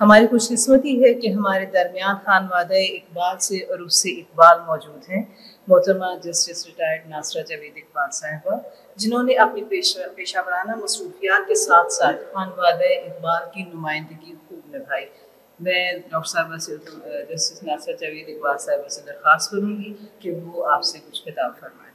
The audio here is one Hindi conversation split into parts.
हमारी खुशकस्मती है कि हमारे दरमियान खान वाद इकबाल से और उससे इकबाल मौजूद हैं। मोहतरमा जस्टिस रिटायर्ड नासरा जवेद इकबाल साहबा, जिन्होंने अपनी पेशा पेशा वराना मसरूफियात के साथ साथ खान वाद इकबाल की नुमाइंदगी खूब निभाई। मैं डॉक्टर साहबा से, जस्टिस नासरा जवेद इकबाल साहबा से दरख्वास्त करूँगी कि वो आपसे कुछ किताब फरमाएँ।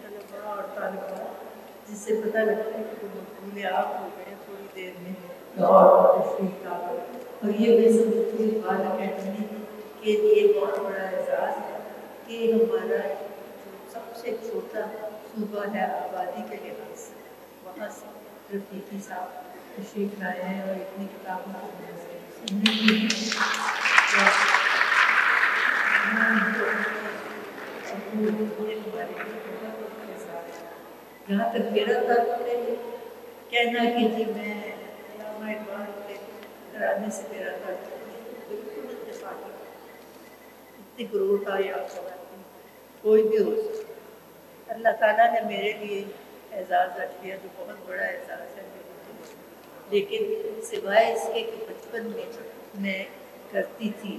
और तालबा जिससे पता लगता है कि वो आप हो गए थोड़ी देर में। और तशरीफ़ का और ये मैं समझती हूँ बाल अकेडमी के लिए बहुत बड़ा एजाज़ है कि हमारा सबसे छोटा सूबा है आबादी के लिहाज से, वहाँ से रफीकी साहब तशरीफ़ लाए हैं और इतनी किताबों जहाँ तक मेरा ताल्लुक है कहना कि जी, मैं कराने से याद कराती कोई भी हो सकता अल्लाह ताला ने मेरे लिए एजाज़ रख दिया, जो बहुत बड़ा एजाज़ है लेकिन सिवाय इसके कि बचपन में मैं करती थी,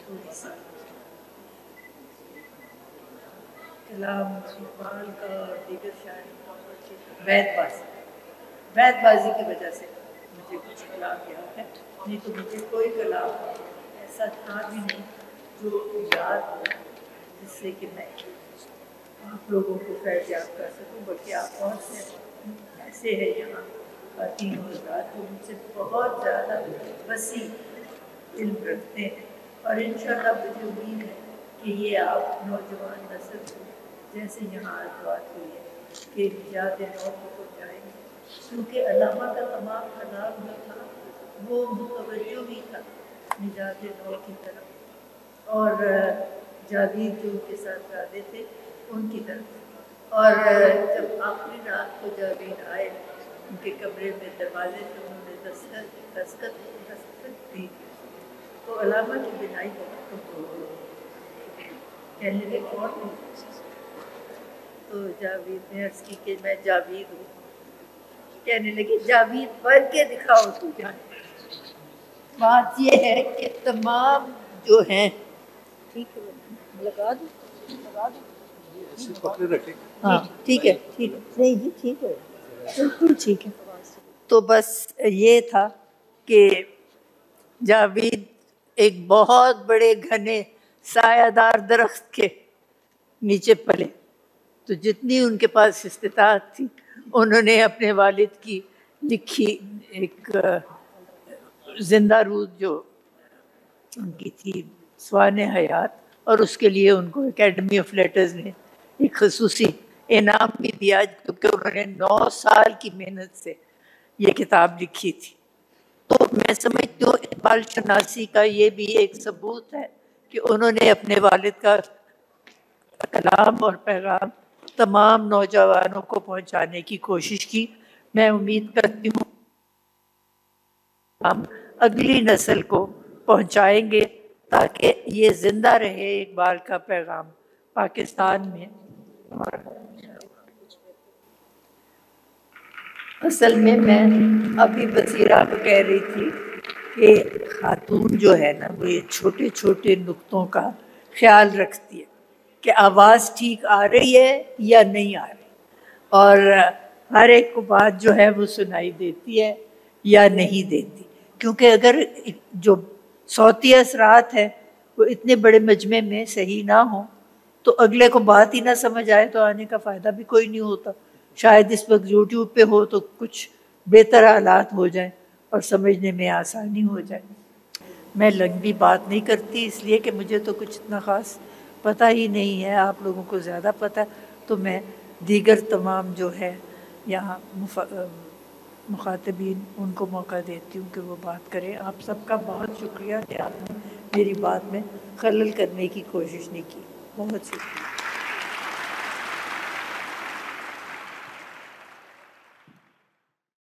थोड़ी सी। कलाम इकबाल का दीगर शायरी वैदबाजी वैदबाजी की वजह से मुझे कुछ कलाम याद है। नहीं तो मुझे कोई कलाम ऐसा था भी नहीं जो याद हो, जिससे कि मैं आप लोगों को फैज याद कर सकूँ। बल्कि आप बहुत से ऐसे हैं यहाँ आती हज़ार जो मुझसे बहुत ज़्यादा वसी इल्म रखते हैं। और इन मुझे उम्मीद है कि ये आप नौजवान नस्ल को जैसे यहाँ बात हुई है कि निजात नौ को पहुँचाएँगे क्योंकि अलामा का तमाम कलाम जो था, वो मुतवजो भी था, निजात नौ की तरफ़। और जावेद जो उनके साथ जाते थे, उनकी तरफ़। और जब आखिरी रात को जावेद आए, उनके कमरे में दरवाजे से उन्होंने दस्तक दस्तक दस्तक दी। तो अलामा की बिनाई बहुत कमज़ोर हो कहने कौन तो जावेद ने अर्ज़ की कि, मैं जावेद हूँ। कहने लगी, जावेद बन के दिखाओ तू जाने। बात ये है कि तमाम जो हैं, ठीक है, लगा दो लगा दो। हाँ ठीक है ठीक है। नहीं जी, ठीक है। बिल्कुल ठीक है। तो बस ये था कि जावेद एक बहुत बड़े घने सायादार दरख्त के नीचे पले तो जितनी उनके पास इस्तात थी, उन्होंने अपने वालिद की लिखी एक ज़िंदा रूद जो उनकी थी स्वान हयात, और उसके लिए उनको एकेडमी ऑफ़ लेटर्स ने एक खसूसी इनाम भी दिया, क्योंकि उन्होंने नौ साल की मेहनत से ये किताब लिखी थी। तो मैं समझती हूँ, इकबाल शनासी का ये भी एक सबूत है कि उन्होंने अपने वालिद का कलाम और पैगाम तमाम नौजवानों को पहुँचाने की कोशिश की। मैं उम्मीद करती हूँ हम अगली नस्ल को पहुंचाएँगे ताकि ये ज़िंदा रहे इकबाल का पैगाम पाकिस्तान में। असल में मैं अभी बसीरा को कह रही थी कि खातून जो है ना, वो ये छोटे छोटे नुक्तों का ख्याल रखती है कि आवाज़ ठीक आ रही है या नहीं आ रही। और हर एक को बात जो है वो सुनाई देती है या नहीं देती। क्योंकि अगर जो सौती असरात है, वो इतने बड़े मजमे में सही ना हो तो अगले को बात ही ना समझ आए तो आने का फ़ायदा भी कोई नहीं होता। शायद इस वक्त यूट्यूब पे हो तो कुछ बेहतर हालात हो जाए और समझने में आसानी हो जाए। मैं लंबी बात नहीं करती, इसलिए कि मुझे तो कुछ इतना ख़ास पता ही नहीं है, आप लोगों को ज़्यादा पता तो मैं दीगर तमाम जो है यहाँ मुखातबीन, उनको मौका देती हूँ कि वो बात करें। आप सबका बहुत शुक्रिया कि आपने मेरी बात में खलल करने की कोशिश नहीं की। बहुत शुक्रिया।